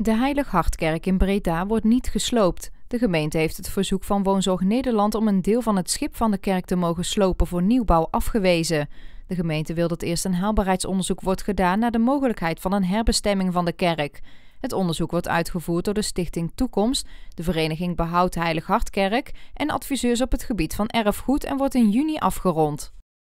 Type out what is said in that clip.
De Heilig Hartkerk in Breda wordt niet gesloopt. De gemeente heeft het verzoek van Woonzorg Nederland om een deel van het schip van de kerk te mogen slopen voor nieuwbouw afgewezen. De gemeente wil dat eerst een haalbaarheidsonderzoek wordt gedaan naar de mogelijkheid van een herbestemming van de kerk. Het onderzoek wordt uitgevoerd door de Stichting Toekomst, de Vereniging Behoud Heilig Hartkerk en adviseurs op het gebied van erfgoed en wordt in juni afgerond.